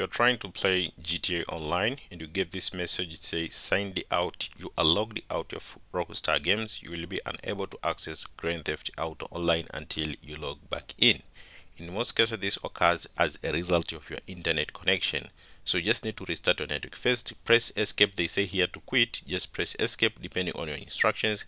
you're trying to play GTA Online and you get this message, it says signed out, you are logged out of Rockstar Games, you will be unable to access Grand Theft Auto Online until you log back in. In most cases, this occurs as a result of your internet connection. So you just need to restart your network. First, press escape. They say here to quit. Just press escape depending on your instructions.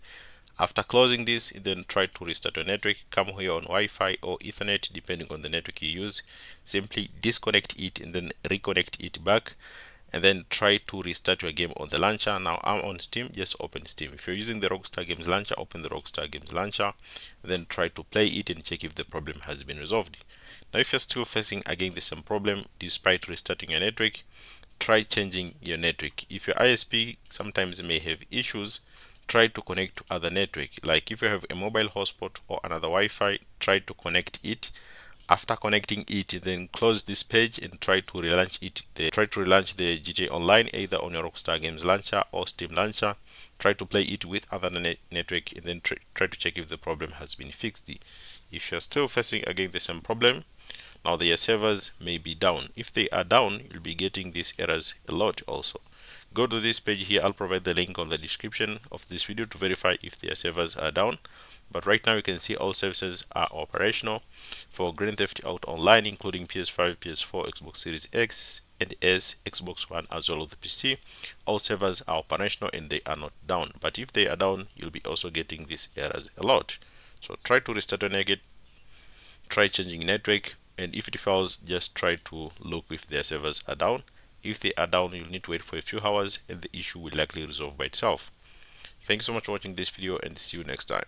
After closing this, then try to restart your network. Come here on Wi-Fi or Ethernet, depending on the network you use. Simply disconnect it and then reconnect it back. And then try to restart your game on the launcher. Now I'm on Steam, just open Steam. If you're using the Rockstar Games launcher, open the Rockstar Games launcher. Then try to play it and check if the problem has been resolved. Now if you're still facing again the same problem, despite restarting your network, try changing your network. If your ISP sometimes may have issues, try to connect to other network. Like if you have a mobile hotspot or another Wi-Fi try to connect it. After connecting it then close this page and try to relaunch it the, try to relaunch the GTA Online either on your Rockstar Games launcher or Steam launcher. Try to play it with other net network and then try, to check if the problem has been fixed. If you're still facing again the same problem now their servers may be down. If they are down you'll be getting these errors a lot also go to this page here i'll provide the link on the description of this video to verify if their servers are down but right now you can see all services are operational for Grand Theft Auto Online including PS5, PS4, Xbox Series X and S, Xbox One as well as the PC. All servers are operational and they are not down but if they are down you'll be also getting these errors a lot. So try to restart your naked, try changing network and if it fails just try to look if their servers are down if they are down, you'll need to wait for a few hours and the issue will likely resolve by itself. Thank you so much for watching this video and see you next time.